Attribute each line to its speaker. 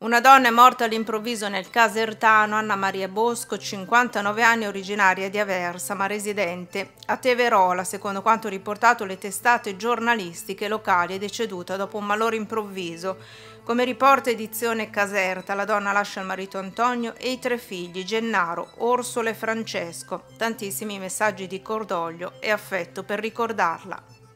Speaker 1: Una donna è morta all'improvviso nel casertano, Anna Maria Bosco, 59 anni, originaria di Aversa, ma residente a Teverola, secondo quanto riportato le testate giornalistiche locali, è deceduta dopo un malore improvviso. Come riporta edizione Caserta, la donna lascia il marito Antonio e i tre figli, Gennaro, Orsola e Francesco. Tantissimi messaggi di cordoglio e affetto per ricordarla.